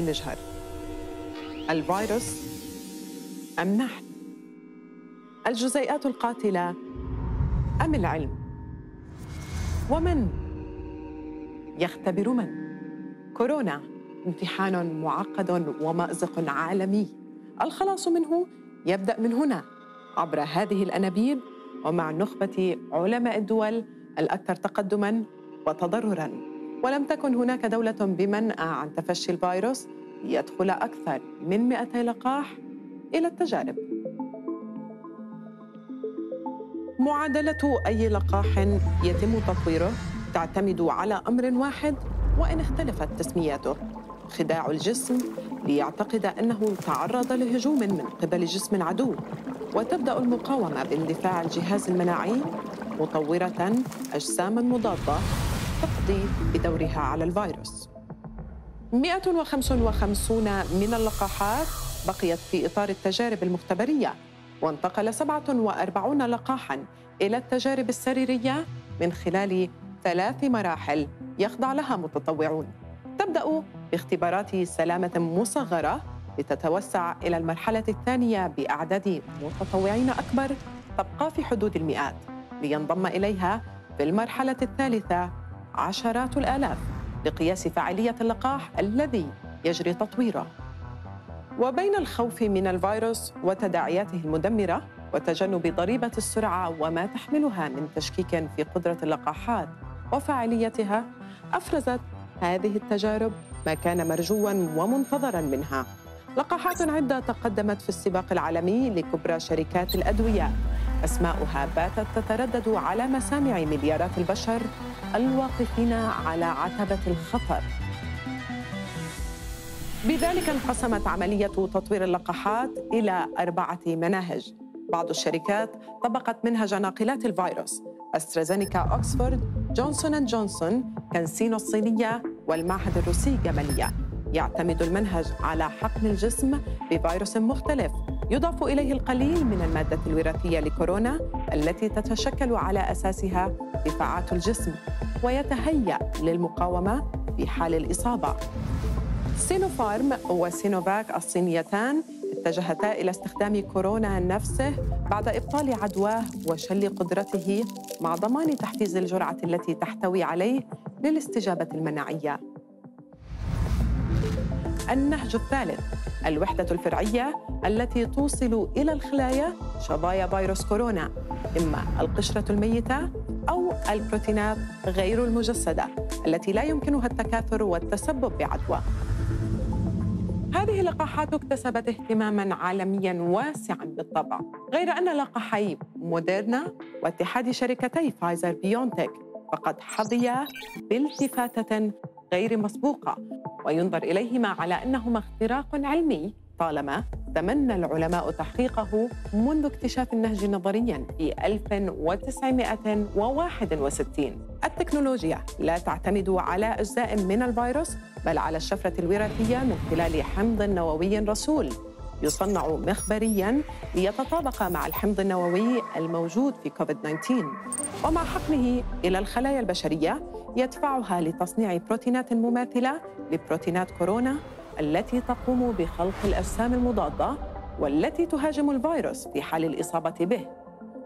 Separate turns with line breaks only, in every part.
المجهر الفيروس أم نحن؟ الجزيئات القاتلة أم العلم؟ ومن يختبر من؟ كورونا امتحان معقد ومأزق عالمي الخلاص منه يبدأ من هنا عبر هذه الأنابيب ومع نخبة علماء الدول الأكثر تقدماً وتضرراً ولم تكن هناك دولة بمنأى عن تفشي الفيروس ليدخل أكثر من 200 لقاح إلى التجارب. معادلة أي لقاح يتم تطويره تعتمد على أمر واحد وإن اختلفت تسمياته خداع الجسم ليعتقد أنه تعرض لهجوم من قبل جسم عدو. وتبدأ المقاومة باندفاع الجهاز المناعي مطورة أجساما مضادة. تقضي بدورها على الفيروس. 155 من اللقاحات بقيت في إطار التجارب المختبرية وانتقل 47 لقاحا إلى التجارب السريرية من خلال ثلاث مراحل يخضع لها متطوعون. تبدأ باختبارات سلامة مصغرة لتتوسع إلى المرحلة الثانية بأعداد متطوعين أكبر تبقى في حدود المئات لينضم إليها في المرحلة الثالثة عشرات الآلاف لقياس فاعلية اللقاح الذي يجري تطويره. وبين الخوف من الفيروس وتداعياته المدمرة وتجنب ضريبة السرعة وما تحملها من تشكيك في قدرة اللقاحات وفاعليتها أفرزت هذه التجارب ما كان مرجوا ومنتظرا منها. لقاحات عدة تقدمت في السباق العالمي لكبرى شركات الأدوية. أسماؤها باتت تتردد على مسامع مليارات البشر الواقفين على عتبة الخطر. بذلك انقسمت عملية تطوير اللقاحات إلى أربعة مناهج. بعض الشركات طبقت منهج ناقلات الفيروس أسترازينيكا أكسفورد جونسون أند جونسون كانسينو الصينية والمعهد الروسي جمالية يعتمد المنهج على حقن الجسم بفيروس مختلف يضاف إليه القليل من المادة الوراثية لكورونا التي تتشكل على أساسها دفاعات الجسم ويتهيأ للمقاومة في حال الإصابة. سينوفارم وسينوفاك الصينيتان اتجهتا إلى استخدام كورونا نفسه بعد إبطال عدواه وشل قدرته مع ضمان تحفيز الجرعة التي تحتوي عليه للاستجابة المناعية. النهج الثالث الوحدة الفرعية التي توصل إلى الخلايا شظايا فيروس كورونا إما القشرة الميتة أو البروتينات غير المجسدة التي لا يمكنها التكاثر والتسبب بعدوى. هذه اللقاحات اكتسبت اهتماما عالميا واسعا بالطبع غير أن لقاحي موديرنا واتحاد شركتي فايزر بيونتك فقد حظيا بالتفاتة غير مسبوقة. وينظر إليهما على أنهما اختراق علمي. طالما تمنى العلماء تحقيقه منذ اكتشاف النهج نظريا في 1961 التكنولوجيا لا تعتمد على أجزاء من الفيروس بل على الشفرة الوراثية من خلال حمض نووي رسول. يصنع مخبريا ليتطابق مع الحمض النووي الموجود في كوفيد 19 ومع حقنه إلى الخلايا البشرية يدفعها لتصنيع بروتينات مماثلة لبروتينات كورونا التي تقوم بخلق الأجسام المضادة والتي تهاجم الفيروس في حال الإصابة به.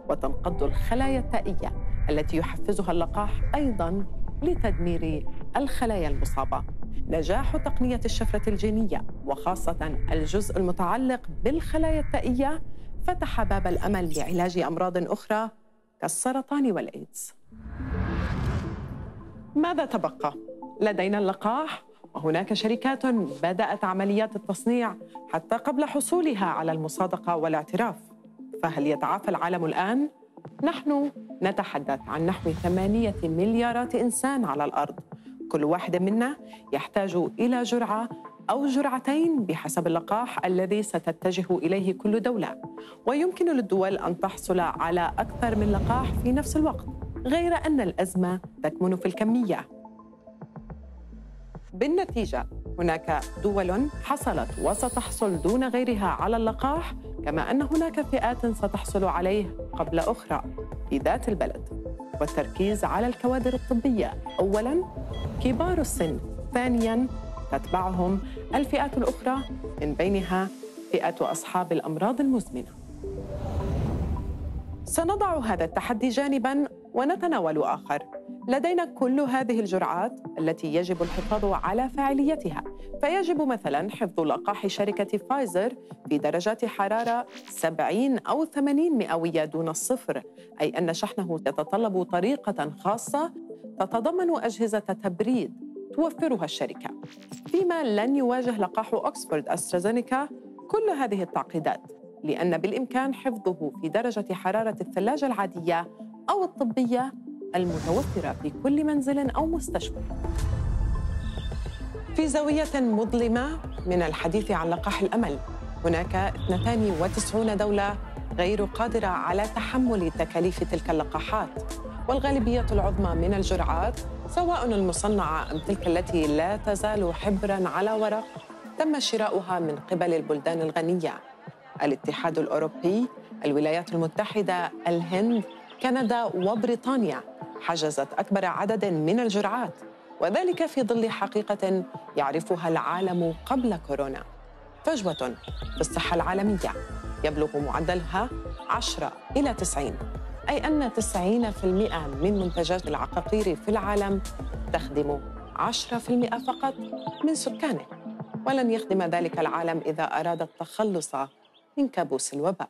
وتنقض الخلايا التائية التي يحفزها اللقاح أيضا لتدمير الخلايا المصابة. نجاح تقنية الشفرة الجينية وخاصة الجزء المتعلق بالخلايا التائية فتح باب الأمل لعلاج أمراض أخرى كالسرطان والإيدز. ماذا تبقى؟ لدينا اللقاح وهناك شركات بدأت عمليات التصنيع حتى قبل حصولها على المصادقة والاعتراف. فهل يتعافى العالم الآن؟ نحن نتحدث عن نحو ثمانية مليارات إنسان على الأرض. كل واحد منا يحتاج إلى جرعة أو جرعتين بحسب اللقاح الذي ستتجه إليه كل دولة. ويمكن للدول أن تحصل على أكثر من لقاح في نفس الوقت غير أن الأزمة تكمن في الكمية. بالنتيجة هناك دول حصلت وستحصل دون غيرها على اللقاح كما أن هناك فئات ستحصل عليه قبل أخرى في ذات البلد. والتركيز على الكوادر الطبية أولاً كبار السن ثانياً تتبعهم الفئات الأخرى من بينها فئة أصحاب الأمراض المزمنة. سنضع هذا التحدي جانبا ونتناول آخر. لدينا كل هذه الجرعات التي يجب الحفاظ على فاعليتها. فيجب مثلا حفظ لقاح شركة فايزر في درجات حرارة 70 أو 80 مئوية دون الصفر أي أن شحنه يتطلب طريقة خاصة تتضمن أجهزة تبريد توفرها الشركة فيما لن يواجه لقاح أكسفورد أسترازينيكا كل هذه التعقيدات لأن بالإمكان حفظه في درجة حرارة الثلاجة العادية أو الطبية المتوفرة في كل منزل أو مستشفى. في زاوية مظلمة من الحديث عن لقاح الأمل، هناك 92 دولة غير قادرة على تحمل تكاليف تلك اللقاحات، والغالبية العظمى من الجرعات سواء المصنعة أم تلك التي لا تزال حبرا على ورق تم شراؤها من قبل البلدان الغنية. الاتحاد الأوروبي، الولايات المتحدة، الهند، كندا وبريطانيا حجزت أكبر عدد من الجرعات وذلك في ظل حقيقة يعرفها العالم قبل كورونا. فجوة في الصحة العالمية يبلغ معدلها 10 إلى 90 أي أن 90% من منتجات العقاقير في العالم تخدم 10% فقط من سكانه ولن يخدم ذلك العالم إذا أراد التخلص من كابوس الوباء.